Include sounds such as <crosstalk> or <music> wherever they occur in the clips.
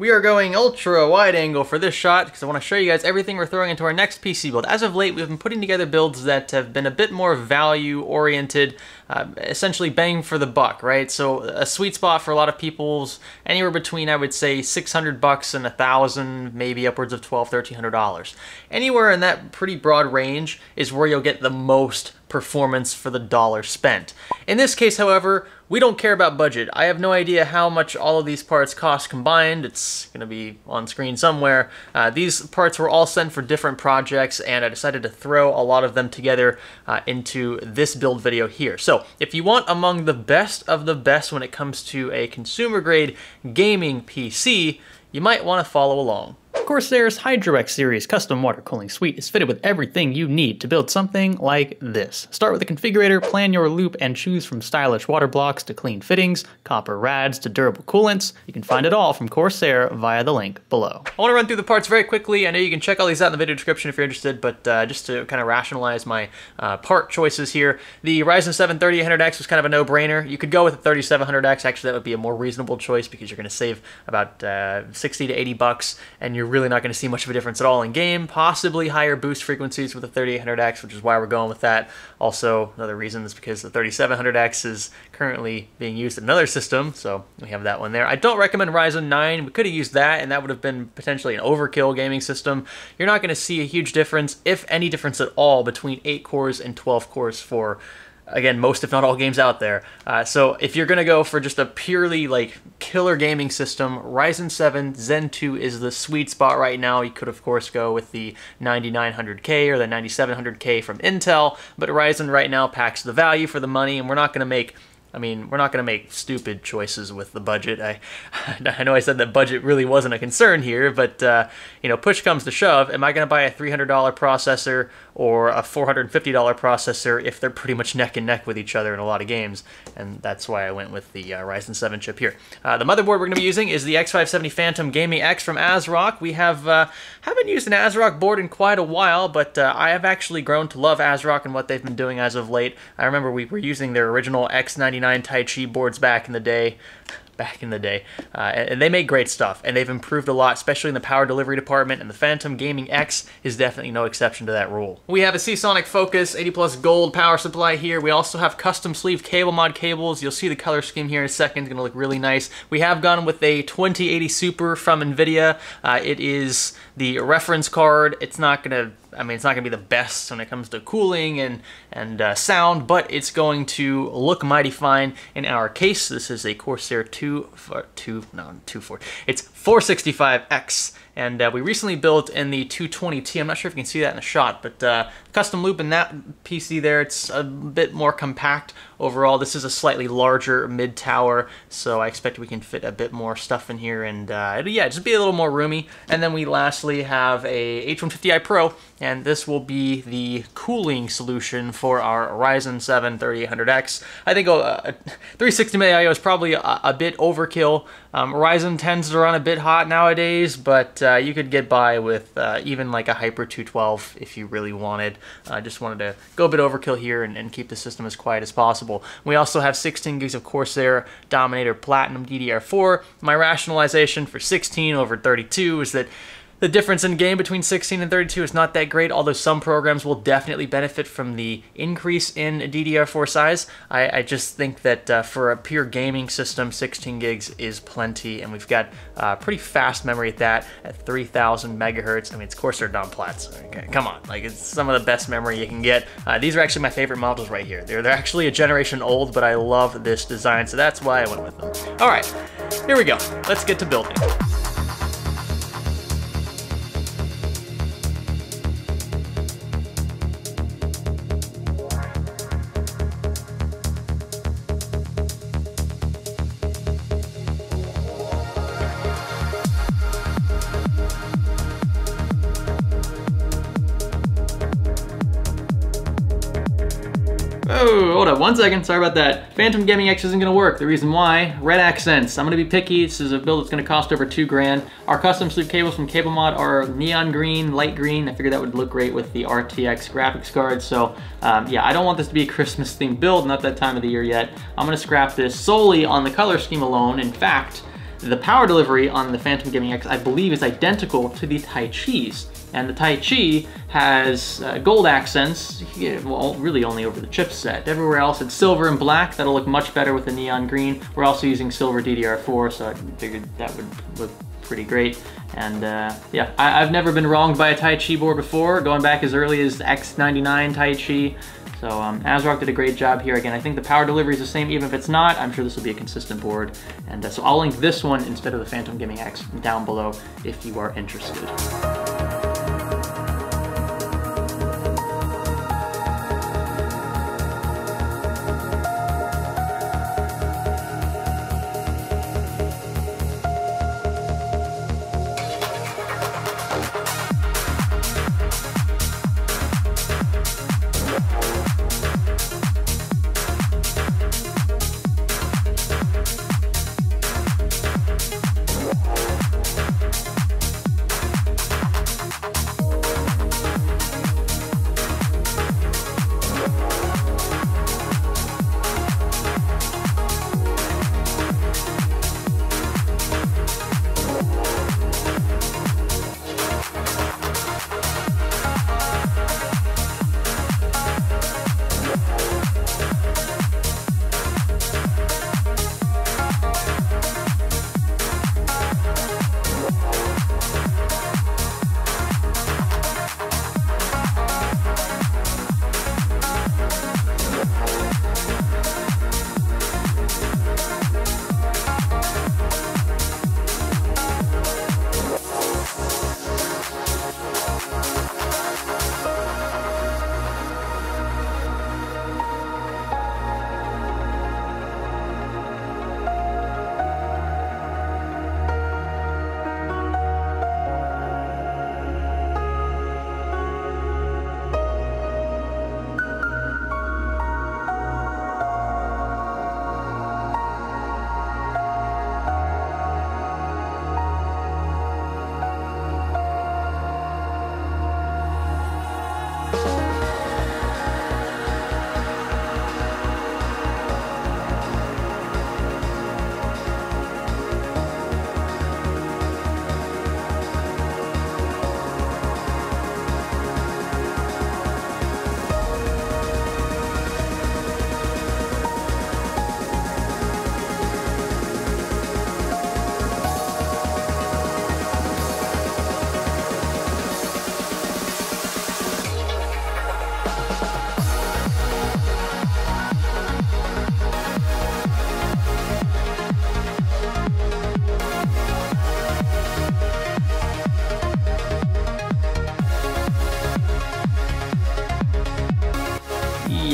We are going ultra wide angle for this shot because I want to show you guys everything we're throwing into our next PC build. As of late, we've been putting together builds that have been a bit more value oriented, uh, essentially bang for the buck, right? So a sweet spot for a lot of people's anywhere between, I would say, 600 bucks and a thousand, maybe upwards of 12, 1300 dollars. Anywhere in that pretty broad range is where you'll get the most performance for the dollar spent. In this case, however, we don't care about budget. I have no idea how much all of these parts cost combined. It's going to be on screen somewhere. Uh, these parts were all sent for different projects, and I decided to throw a lot of them together uh, into this build video here. So if you want among the best of the best when it comes to a consumer-grade gaming PC, you might want to follow along. Corsair's HydroX series custom water cooling suite is fitted with everything you need to build something like this. Start with a configurator, plan your loop, and choose from stylish water blocks to clean fittings, copper rads to durable coolants. You can find it all from Corsair via the link below. I want to run through the parts very quickly. I know you can check all these out in the video description if you're interested, but uh, just to kind of rationalize my uh, part choices here, the Ryzen 7 3800X was kind of a no-brainer. You could go with the 3700X. Actually, that would be a more reasonable choice because you're going to save about uh, 60 to 80 bucks, and you're really not going to see much of a difference at all in game. Possibly higher boost frequencies with the 3800X, which is why we're going with that. Also, another reason is because the 3700X is currently being used in another system, so we have that one there. I don't recommend Ryzen 9. We could have used that, and that would have been potentially an overkill gaming system. You're not going to see a huge difference, if any difference at all, between 8 cores and 12 cores for again, most if not all games out there. Uh, so if you're gonna go for just a purely like killer gaming system, Ryzen 7 Zen 2 is the sweet spot right now. You could of course go with the 9900K or the 9700K from Intel, but Ryzen right now packs the value for the money, and we're not gonna make I mean, we're not going to make stupid choices with the budget. I, <laughs> I know I said that budget really wasn't a concern here, but uh, you know, push comes to shove. Am I going to buy a $300 processor or a $450 processor if they're pretty much neck and neck with each other in a lot of games? And that's why I went with the uh, Ryzen 7 chip here. Uh, the motherboard we're going to be using is the X570 Phantom Gaming X from ASRock. We have uh, haven't used an ASRock board in quite a while, but uh, I have actually grown to love ASRock and what they've been doing as of late. I remember we were using their original X90 Taichi boards back in the day back in the day. Uh, and they make great stuff, and they've improved a lot, especially in the power delivery department, and the Phantom Gaming X is definitely no exception to that rule. We have a Seasonic Focus 80 plus gold power supply here. We also have custom sleeve CableMod cables. You'll see the color scheme here in a second. It's gonna look really nice. We have gone with a 2080 Super from NVIDIA. Uh, it is the reference card. It's not gonna I mean, it's not going to be the best when it comes to cooling and, and uh, sound, but it's going to look mighty fine in our case. This is a Corsair 2, 2 no, 2, 4. It's 465X and uh, we recently built in the 220T. I'm not sure if you can see that in the shot, but uh, custom loop in that PC there, it's a bit more compact overall. This is a slightly larger mid-tower, so I expect we can fit a bit more stuff in here and uh, yeah, just be a little more roomy. And then we lastly have a H150i Pro, and this will be the cooling solution for our Ryzen 7 3800X. I think uh, 360 IO is probably a, a bit overkill. Um, Ryzen tends to run a bit hot nowadays, but uh, you could get by with uh, even like a Hyper 212 if you really wanted. I uh, just wanted to go a bit overkill here and, and, keep the system as quiet as possible. We also have 16 gigs of Corsair Dominator Platinum DDR4. My rationalization for 16 over 32 is that the difference in game between 16 and 32 is not that great, although some programs will definitely benefit from the increase in DDR4 size. I, I just think that uh, for a pure gaming system, 16 gigs is plenty, and we've got uh, pretty fast memory at that, at 3000 megahertz. I mean, it's Corsair Dom Plats. Okay, come on, like it's some of the best memory you can get. Uh, these are actually my favorite models right here. They're, they're actually a generation old, but I love this design, so that's why I went with them. All right, here we go. Let's get to building. Oh, hold up, one second, sorry about that. Phantom Gaming X isn't gonna work. The reason why, red accents. I'm gonna be picky. This is a build that's gonna cost over two grand. Our custom sleeve cables from CableMod are neon green, light green. I figured that would look great with the RTX graphics card. So um, yeah, I don't want this to be a <laughs> Christmas themed build, not that time of the year yet. I'm gonna scrap this solely on the color scheme alone. In fact, The power delivery on the Phantom Gaming X, I believe, is identical to the Taichi's. And the Taichi has uh, gold accents, well, really only over the chipset. Everywhere else it's silver and black. That'll look much better with the neon green. We're also using silver DDR4, so I figured that would look pretty great. And uh, yeah, I, have never been wronged by a Taichi board before, going back as early as X99 Taichi. So um, ASRock did a great job here. Again, I think the power delivery is the same, even if it's not. I'm sure this will be a consistent board. And uh, so I'll link this one instead of the Phantom Gaming X down below if you are interested.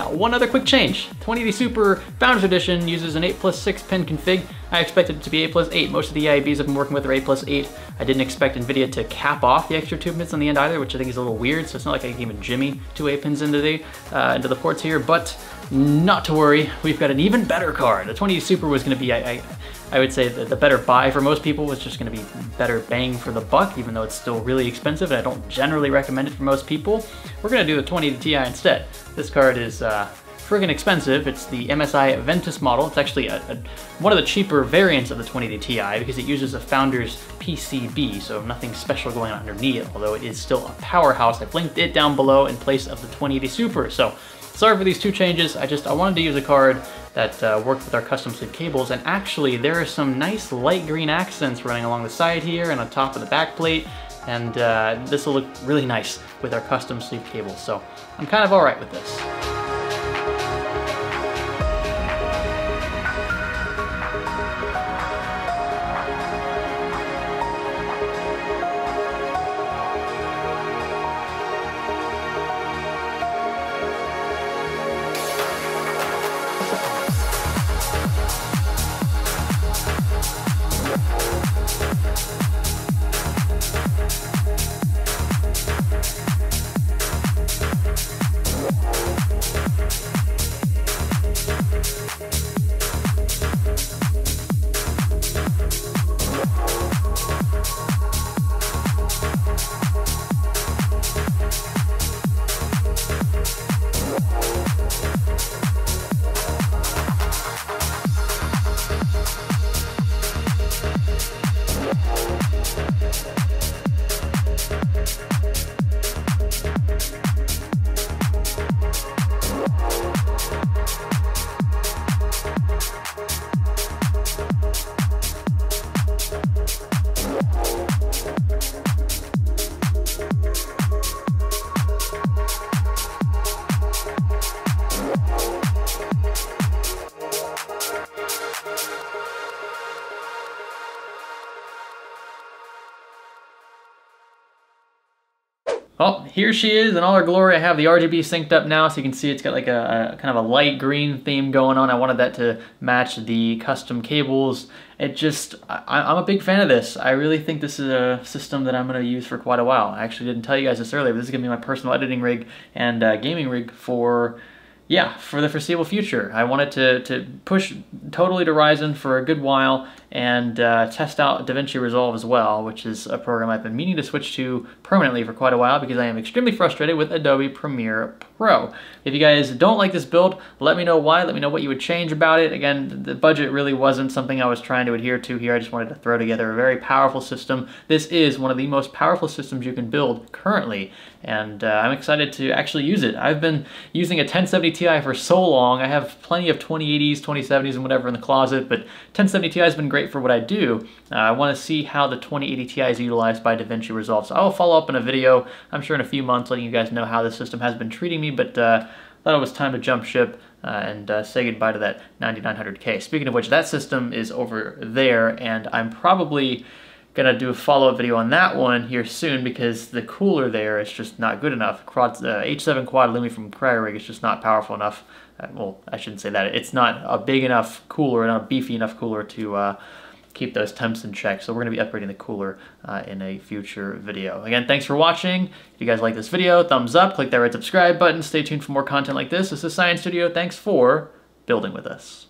Yeah, one other quick change. 2080 Super Founders Edition uses an 8 plus 6 pin config. I expected it to be 8 plus 8. Most of the AIBs I've been working with are 8 plus 8. I didn't expect NVIDIA to cap off the extra 2 pins on the end either, which I think is a little weird, so it's not like I can even jimmy two 8 pins into the, uh, into the ports here, but not to worry, we've got an even better card. The 2080 Super was going to be, I, I, I, would say, the, the better buy for most people was just going to be better bang for the buck, even though it's still really expensive, and I don't generally recommend it for most people. We're going to do the 20 Ti instead. This card is uh, friggin' expensive. It's the MSI Ventus model. It's actually a, a, one of the cheaper variants of the 20 Ti because it uses a Founders PCB, so nothing special going on underneath, although it is still a powerhouse. I've linked it down below in place of the 2080 Super. So sorry for these two changes. I just I wanted to use a card that uh, worked with our custom sleeve cables, and actually there are some nice light green accents running along the side here and on top of the back plate and uh, this will look really nice with our custom sleeve cables. So I'm kind of all right with this. Here she is in all her glory. I have the RGB synced up now, so you can see it's got like a, a, kind of a light green theme going on. I wanted that to match the custom cables. It just, I, am a big fan of this. I really think this is a system that I'm going to use for quite a while. I actually didn't tell you guys this earlier, but this is going to be my personal editing rig and uh, gaming rig for yeah, for the foreseeable future. I wanted to, to push totally to Ryzen for a good while and uh, test out DaVinci Resolve as well, which is a program I've been meaning to switch to permanently for quite a while because I am extremely frustrated with Adobe Premiere Pro. If you guys don't like this build, let me know why. Let me know what you would change about it. Again, the budget really wasn't something I was trying to adhere to here. I just wanted to throw together a very powerful system. This is one of the most powerful systems you can build currently, and uh, I'm excited to actually use it. I've been using a 1070 Ti for so long. I have plenty of 2080s, 2070s, and whatever in the closet, but 1070 Ti has been great for what I do. Uh, I want to see how the 2080 Ti is utilized by DaVinci Resolve. So I will follow up in a video, I'm sure in a few months, letting you guys know how this system has been treating me, but uh, I thought it was time to jump ship uh, and uh, say goodbye to that 9900K. Speaking of which, that system is over there, and I'm probably gonna do a follow-up video on that one here soon because the cooler there is just not good enough. Quad, uh, H7 Quad Lumi from CryoRig is just not powerful enough. Uh, well, I shouldn't say that. It's not a big enough cooler, not a beefy enough cooler to uh, keep those temps in check. So we're to be upgrading the cooler uh, in a future video. Again, thanks for watching. If you guys like this video, thumbs up, click that red subscribe button. Stay tuned for more content like this. This is Science Studio. Thanks for building with us.